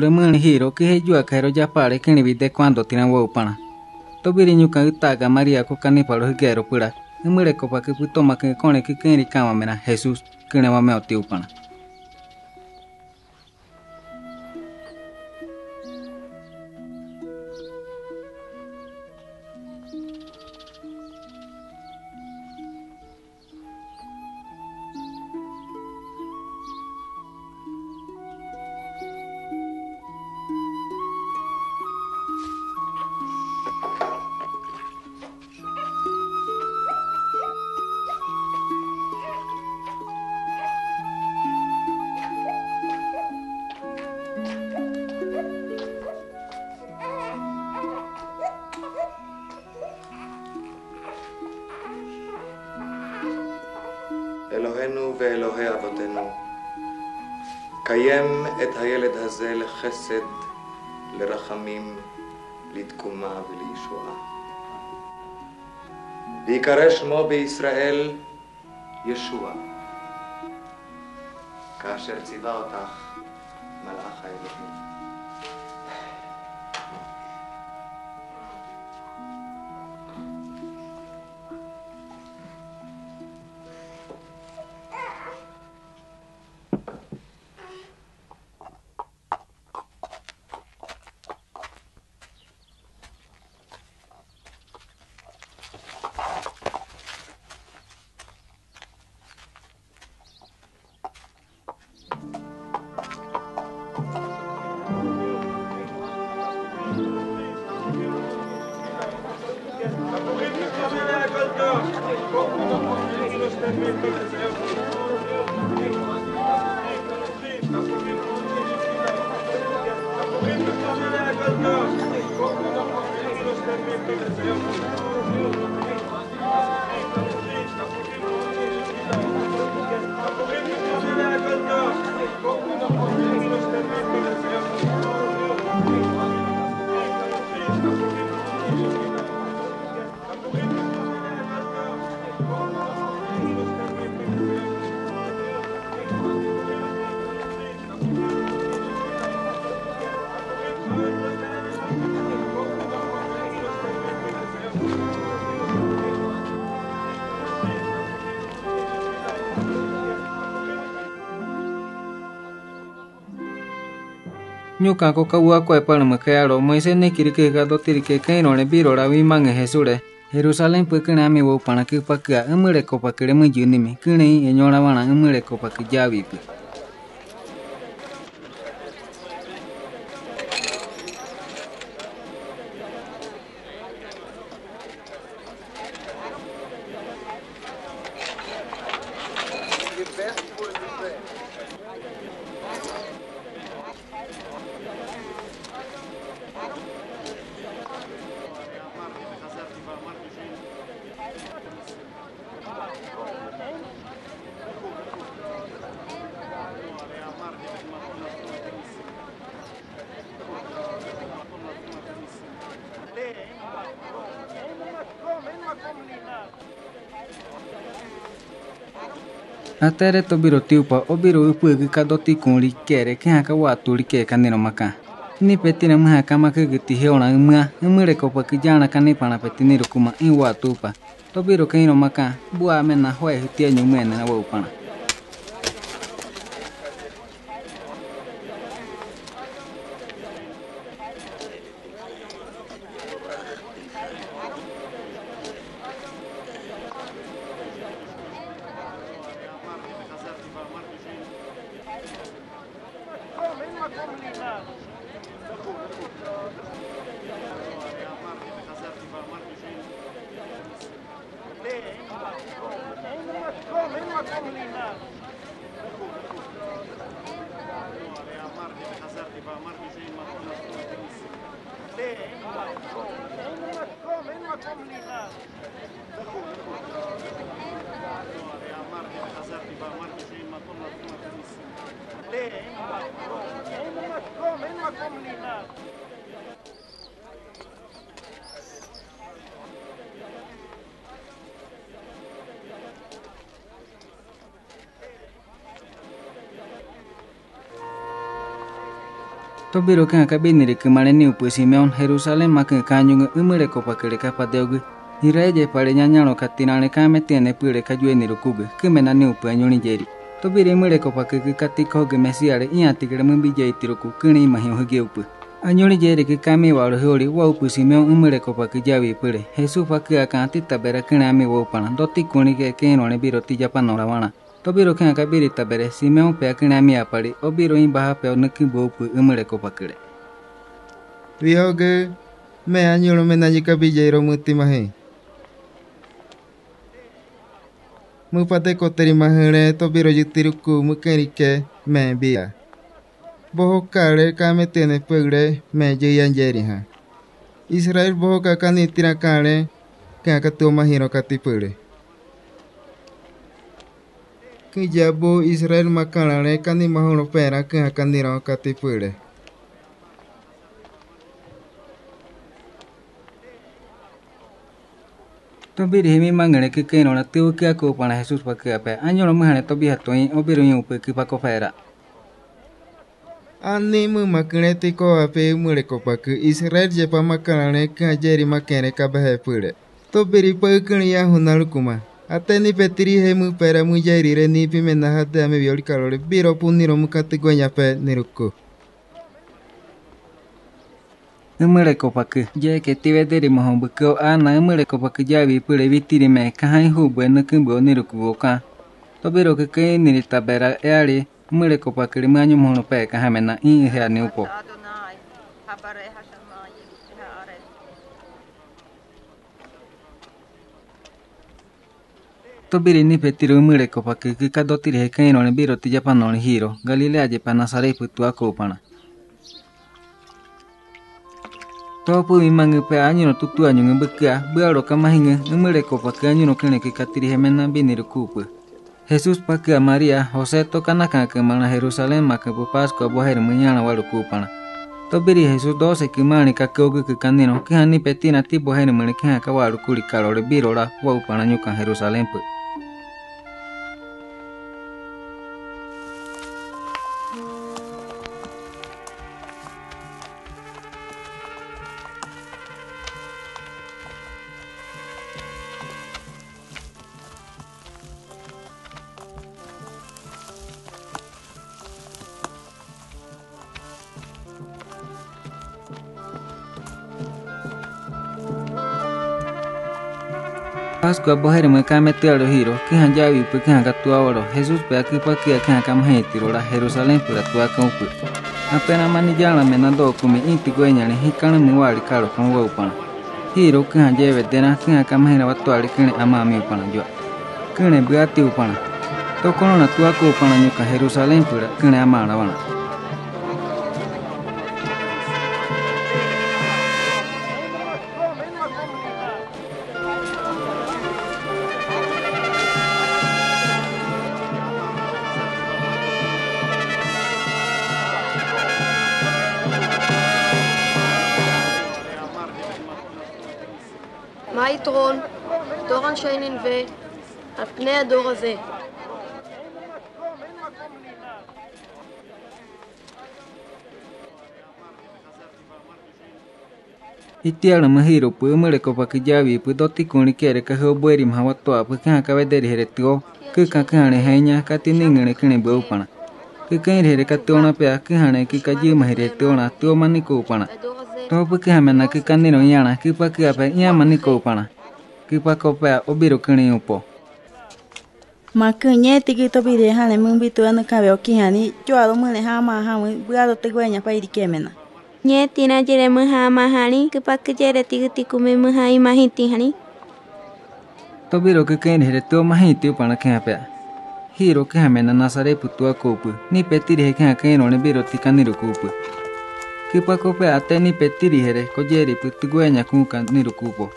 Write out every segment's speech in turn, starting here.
le mwiili hiro kiheyuaka ero yapari kinlivite cuando tiramo upána. Topirinyuka itaaka Maríaco caníparo que pura, imwirekopa kipytomake kone kikinri kamamena Jesús kinlewameo tiupána. אלוהינו ואלוהי אבותינו, קיים את הילד הזה לחסד, לרחמים, לתקומה ולישועה. ויקרא שמו בישראל ישוע, כאשר ציווה אותך מלאך האלוהים. nyuka ko kaua kuepa l m e k a y a lo moise nekirikeka totirikeka i no r e b i r o r a vimang'e hesure j e r u s a l e m p y e k e n a m i w o u p a n a k i p a k y a y m u r e k o p a k e r e m e j u n i m i k y n e i e n y o l a w a n a ã m u r e k o p a k e j a w i p e na tere to biro tiupa o biro ipu e kika do ti kun li kere ke haka wa tu li kere kandino maka. Ni peti na maha kama ke giti heo na imua, imure e ko pa ki jana ka nipa na peti niru kuma in e wa tupa. To biro ke ino maka, bua amena hoa e hitia nyumene na wa upana. tobiro kangakabiniri k i m a n e n i u puisi meon jerusalem makikanyung'e u m ɨ r e kopakɨre k a p a d e o g ɨ iraeje p a r e nyanyalo katinale kametiene p ɨ r e kajueniru k u g e kɨmenaniu p y a n y o n i jeri tobiri ɨmɨre kopakɨkɨ k a t i k o g e m e s i a r e i y a t i k e r e m u m b i j e i t i r u k u k ɨ n ĩ i m a h i ĩ u hɨgiupɨ a n y o n i jeri k i k a m e w a o l i h o l i wau puisi meon u m ɨ r e kopakɨ j a w i p ɨ r e h e s u s pakɨ'akã titabera kɨlẽ amiwou p a n a d o t i k ũ n i k e k e no n l e biro t i j a p a n o r a w a n a तो तभी रोखे कबीरी बेरे सीमेऊ पे अकिणामिया पड़ी भी रोई बाहा पे नकी बोपु इमड़े को पकड़े वियोगे मैं अंजुण में नजी कभी जयरो मुति महे मुपते को तेरी महणे तो भी बिरोजी तिरुकु मुकेरिके मैं भी आ बहु काड़े कामे तेने पगड़े मैं जया जेरी हाँ इसराइल बहु का कानी तिरा काड़े क्या का तो महिरो कति पगड़े Kijabu Israel makalare kanimahulu pera kehakandirao katipyre. Tobiri hemi mangere ke ke na tiu ke aku pana hesus pa ke ape anjo no mahane tobi hatoi obiru yu upe ki pa ko fera. Ani mu makere te ko ape mure ko pa Israel je pa makalare ke ajeri makere ka behe pure. Tobiri pa ke ya kuma. Ate ni petiri hemu pere mu jairire ni pimena hate ame biol kalore biro puniro mukate gueña pe niruku. ɨmɨreko pakɨ yeke tiveteri mojõmbyke ana ɨmɨreko pakɨ javipyre vitirimeka ha ijube nɨkɨmby n i r u k u v o k a topiroke kɨiniri tapera eari ɨmɨreko pakɨ rimɨ añomohõrõpeka hamena ĩ eheaniupo tobirini petirumire copakiki kadotiri hekairore biro tijapanore hiro galilea jepa nazaré pytua kópara toopymi mangype añyrõ tutuañu'ẽ mbyky'a mby'aroka mahĩngy ymyrekopaky añyrõ kẽrẽky katiri hemena mbiniri kupu. jesus paky'a maria Jose, josé tokanakãkymãra jerusalémaky popascua mboherymý ñarãguaru kúpãra tobiri jesus docekymáre kakeogyky kanirõ kyhani petirã ti mboherymýre kehãkavaru kurikarore birora guaupára Jerusalem pu. pascua me kame kametearo hiro kija yavi upe kija katuavaro jesuspe akipakia kija kamajetiro jerusalén pura tuaka upe apena mani yalame nadokumi inti mi wali karo. kalo con upana. hiro kija yevetena kija kamajera vatuali ama ami upana yoa kile biati upana tokonona tuaka upana ñuka jerusalén pura kile wana. פתרון, דור אנשי ננבה, על פני הדור הזה. Itiala mahiro pu mele ko pakijawi pu doti kuni kere ka hobweri mhawatua pu kan ka vederi heretio ku ka kane hanya ka tiningene kene bopana ku kan here ka tona pe ka hane ki ka ji mahire tona tio mani ko pana topɨkɨamena kɨkanirũ no iarã kɨpakɨápe iamanikópara kɨpakópea opirokyry opo Makyñe tikitopire hale mymbituá nykaveo kihani joaro myre hama hamby vyaro tygueña pairikémena. Ñe tira jere myhama hari kypaky jere tigitikume myha ही रोके हमें ना सारे tuomahitĩ कोप नी पेती kehamena के kópy nipe tiri hekehakeirõ rembiroti no kanirũ kúpy. Kipakope ateni petirijere koyeri pitigueña kuka kupo.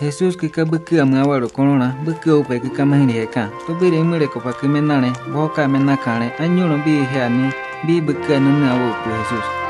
Jesus kika bikia mngawaro corona beki upe kika mahirijeka. Tobiri imire kopa kimenare, boka menakare, anyuro bi heani, bi bikia nunea upe Yesus.